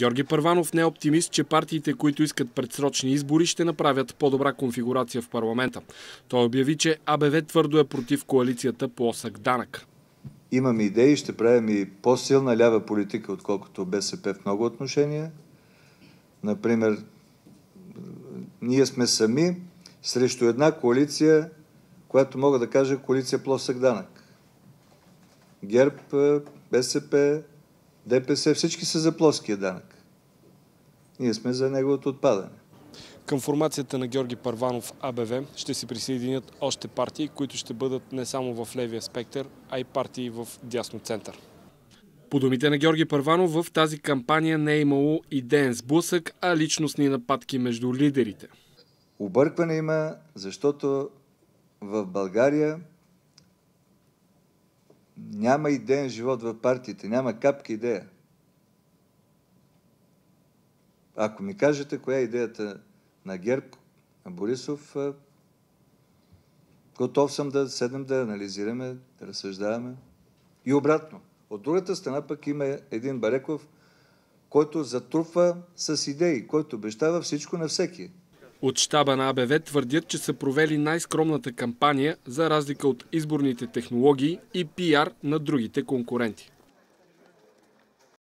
Георги Първанов не е оптимист, че партиите, които искат предсрочни избори, ще направят по-добра конфигурация в парламента. Той обяви, че АБВ твърдо е против коалицията по осък данък. Имаме идеи, ще правим и по-силна лява политика, отколкото БСП в много отношения. Например, ние сме сами срещу една коалиция, която мога да кажа коалиция плосък данък. ГЕРБ, БСП, ДПС, всички са за плоския данък. Ние сме за неговото отпадане. Към формацията на Георги Парванов АБВ ще се присъединят още партии, които ще бъдат не само в левия спектър, а и партии в дясно център. По думите на Георги Първанов, в тази кампания не е имало идеен сблъсък, а личностни нападки между лидерите. Объркване има, защото в България няма идеен живот в партиите, няма капка идея. Ако ми кажете коя е идеята на ГЕРБ, на Борисов, готов съм да седнем да анализираме, да разсъждаваме. И обратно. От другата страна пък има един Бареков, който затрупва с идеи, който обещава всичко на всеки. От щаба на АБВ твърдят, че са провели най-скромната кампания за разлика от изборните технологии и пиар на другите конкуренти.